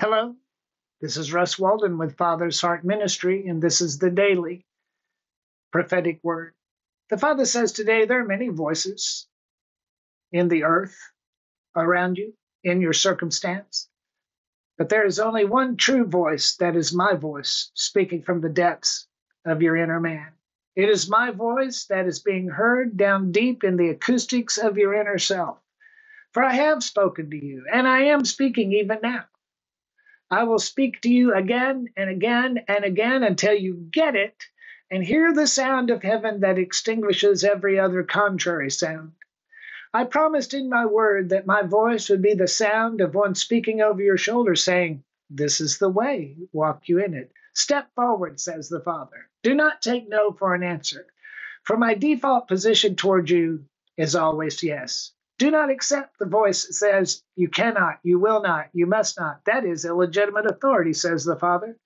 Hello, this is Russ Walden with Father's Heart Ministry, and this is the daily prophetic word. The Father says today there are many voices in the earth, around you, in your circumstance, but there is only one true voice that is my voice speaking from the depths of your inner man. It is my voice that is being heard down deep in the acoustics of your inner self. For I have spoken to you, and I am speaking even now. I will speak to you again and again and again until you get it and hear the sound of heaven that extinguishes every other contrary sound. I promised in my word that my voice would be the sound of one speaking over your shoulder, saying, This is the way, walk you in it. Step forward, says the Father. Do not take no for an answer, for my default position toward you is always yes. Do not accept the voice that says, You cannot, you will not, you must not. That is illegitimate authority, says the Father.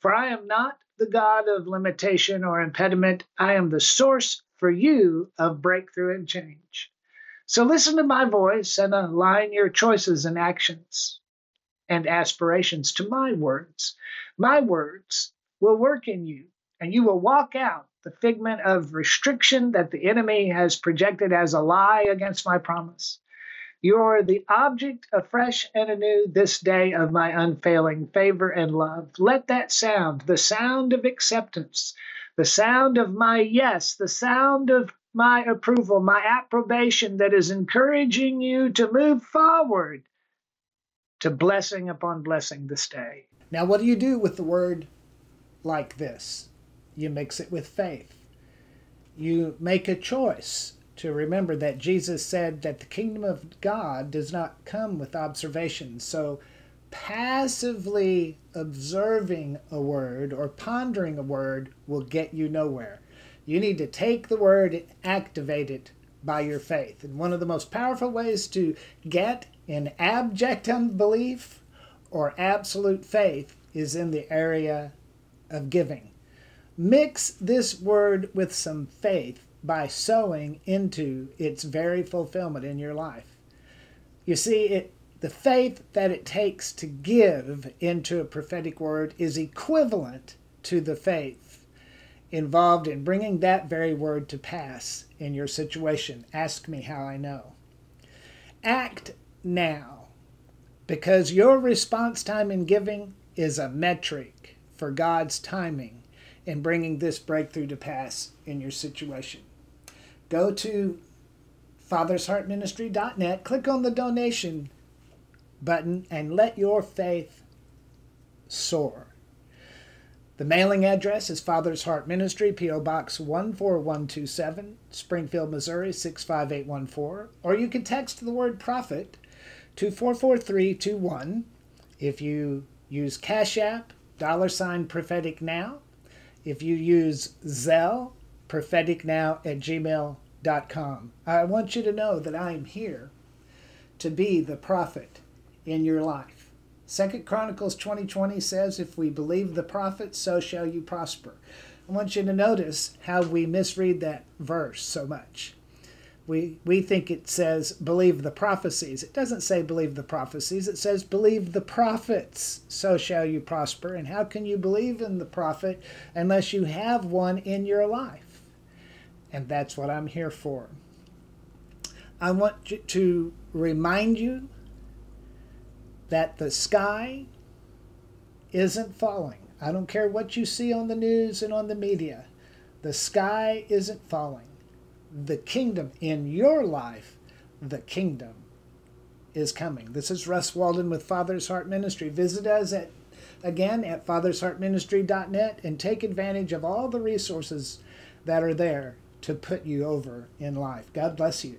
For I am not the God of limitation or impediment. I am the source for you of breakthrough and change. So listen to my voice and align your choices and actions and aspirations to my words. My words will work in you, and you will walk out the figment of restriction that the enemy has projected as a lie against my promise. You are the object afresh and anew this day of my unfailing favor and love. Let that sound, the sound of acceptance, the sound of my yes, the sound of my approval, my approbation that is encouraging you to move forward to blessing upon blessing this day. Now, what do you do with the word like this? You mix it with faith. You make a choice to remember that Jesus said that the kingdom of God does not come with observation. So, passively observing a word or pondering a word will get you nowhere. You need to take the word and activate it by your faith. And one of the most powerful ways to get in abject unbelief or absolute faith is in the area of giving. Mix this word with some faith by sowing into its very fulfillment in your life. You see, it, the faith that it takes to give into a prophetic word is equivalent to the faith involved in bringing that very word to pass in your situation. Ask me how I know. Act now, because your response time in giving is a metric for God's timing in bringing this breakthrough to pass in your situation. Go to fathersheartministry.net, click on the donation button, and let your faith soar. The mailing address is Father's Heart Ministry, P.O. Box 14127, Springfield, Missouri 65814. Or you can text the word prophet to 44321 if you use Cash App, dollar sign prophetic now, if you use Zelle, propheticnow at gmail.com. I want you to know that I am here to be the prophet in your life. Second Chronicles 2020 says, If we believe the prophet, so shall you prosper. I want you to notice how we misread that verse so much we we think it says believe the prophecies. It doesn't say believe the prophecies. It says believe the prophets. So shall you prosper. And how can you believe in the prophet unless you have one in your life? And that's what i'm here for. I want to remind you that the sky isn't falling. I don't care what you see on the news and on the media. The sky isn't falling the kingdom in your life, the kingdom is coming. This is Russ Walden with Father's Heart Ministry. Visit us at again at fathersheartministry.net and take advantage of all the resources that are there to put you over in life. God bless you.